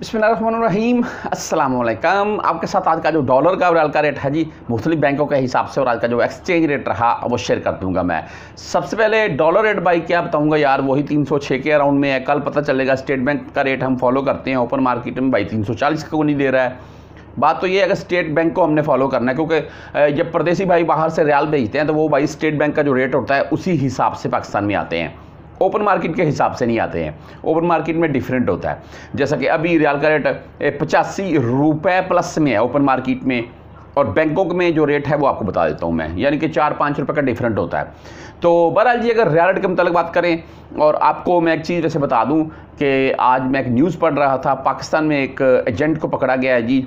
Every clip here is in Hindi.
बसमीम अल्लाम आपके साथ आज का जो डॉलर का और का रेट है जी, मुख्तलिफ़ बैंकों के हिसाब से और आज का जो एक्सचेंज रेट रहा, वो शेयर कर दूँगा मैं। सबसे पहले डॉलर रेट बाई क्या, बताऊँगा यार, वही 306 के अराउंड में है। कल पता चलेगा स्टेट बैंक का रेट हम फॉलो करते हैं। ओपन मार्केट में भाई तीन सौ को नहीं दे रहा है। बात तो ये है, अगर स्टेट बैंक को हमने फॉलो करना है, क्योंकि जब परदेसी भाई बाहर से रियाल भेजते हैं तो वो भाई स्टेट बैंक का जो रेट होता है, उसी हिसाब से पाकिस्तान में आते हैं। ओपन मार्केट के हिसाब से नहीं आते हैं। ओपन मार्केट में डिफरेंट होता है। जैसा कि अभी रियाल का रेट पचासी रुपये प्लस में है ओपन मार्केट में। और बैंकॉक में जो रेट है वो आपको बता देता हूँ मैं। यानी कि चार पाँच रुपये का डिफरेंट होता है। तो बहरहाल जी, अगर रियाल रेट के मतलब बात करें, और आपको मैं एक चीज़ वैसे बता दूँ कि आज मैं एक न्यूज़ पढ़ रहा था, पाकिस्तान में एक एजेंट को पकड़ा गया है जी।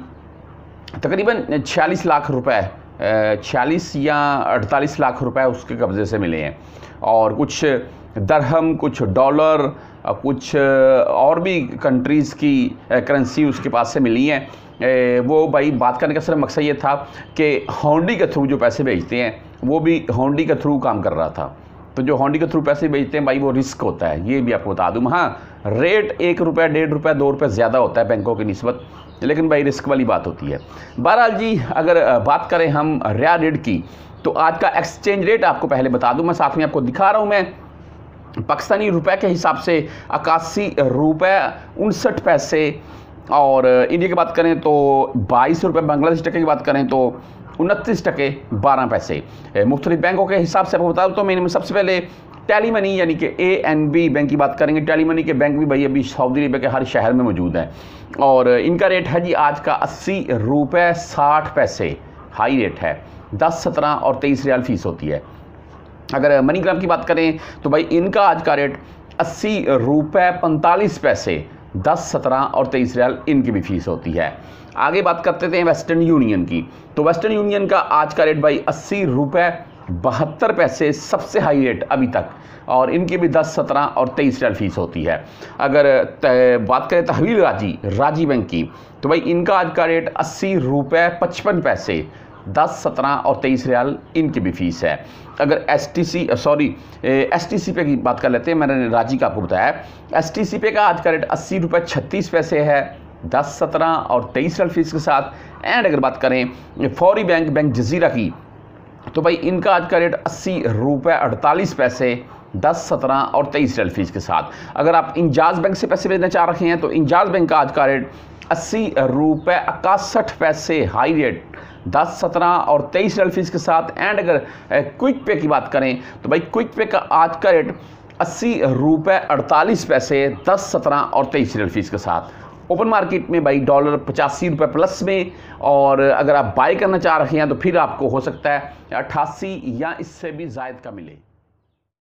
तकरीबन छियालीस लाख रुपए छियालीस या अड़तालीस लाख रुपए उसके कब्ज़े से मिले हैं। और कुछ दरहम, कुछ डॉलर, कुछ और भी कंट्रीज़ की करेंसी उसके पास से मिली हैं। वो भाई, बात करने का सिर्फ़ मकसद ये था कि होंडी के थ्रू जो पैसे भेजते हैं, वो भी होंडी के थ्रू काम कर रहा था। तो जो होंडी के थ्रू पैसे भेजते हैं, भाई, वो रिस्क होता है। ये भी आपको बता दूँ। हाँ रेट एक रुपया, डेढ़ रुपया, दो रुपये ज़्यादा होता है बैंकों की नस्बत। लेकिन भाई रिस्क वाली बात होती है। बहरहाल जी, अगर बात करें हम रिया रेट की तो आज का एक्सचेंज रेट आपको पहले बता दूँ, मैं साथ में आपको दिखा रहा हूँ मैं। पाकिस्तानी रुपए के हिसाब से इक्यासी रुपये उनसठ पैसे, और इंडिया की बात करें तो बाईस रुपये बांग्लादेश टके की बात करें तो उनतीस टके बारह पैसे। मुख्तलिफ़ बैंकों के हिसाब से आपको बता दूँ तो मैंने सबसे पहले टेली मनी यानी कि ए एन बी बैंक की बात करेंगे। टेली मनी के बैंक भी भाई अभी सऊदी अरबिया के हर शहर में मौजूद हैं। और इनका रेट है जी आज का अस्सी रुपये साठ पैसे। हाई रेट है। दस, सत्रह और तेईस रियाल फ़ीस होती है। अगर मनीग्राम की बात करें तो भाई इनका आज का रेट अस्सी रुपये पैंतालीस पैसे। दस, सत्रह और तेईस रियाल इनकी भी फ़ीस होती है। आगे बात करते थे वेस्टर्न यूनियन की। तो वेस्टर्न यूनियन का आज का रेट भाई अस्सी रुपये बहत्तर पैसे सबसे हाई रेट अभी तक, और इनकी भी दस, सत्रह और तेईस रियाल फ़ीस होती है। अगर बात करें तहवील राज़ी राज़ी बैंक की तो भाई इनका आज का रेट अस्सी रुपये पचपन पैसे, दस, सत्रह और तेईस रियाल इनकी भी फ़ीस है। अगर S T C sorry S T C पे की बात कर लेते हैं, मैंने राज़ी का आपको बताया एस टी सी पे का आज का रेट अस्सी रुपये छत्तीस पैसे है, दस, सत्रह और तेईस रियाल फ़ीस के साथ। एंड अगर बात करें फौरी बैंक बैंक जजीरा की तो भाई इनका आज का रेट अस्सी रुपये अड़तालीस पैसे, दस, सत्रह और तेईस रेल फ़ीस के साथ। अगर आप इंजाज बैंक से पैसे भेजना चाह रहे हैं तो इंजाज बैंक का आज का रेट अस्सी रुपये इक्यासठ पैसे हाई रेट, दस, सत्रह और तेईस रियल फ़ीस के साथ। एंड अगर क्विक पे की बात करें तो भाई क्विक पे का आज का रेट अस्सी रुपये अड़तालीस पैसे, दस, सत्रह और तेईस रियल फ़ीस के साथ। ओपन मार्केट में भाई डॉलर पचासी रुपये प्लस में, और अगर आप बाई करना चाह रहे हैं तो फिर आपको हो सकता है अट्ठासी या इससे भी ज़ायद का मिले।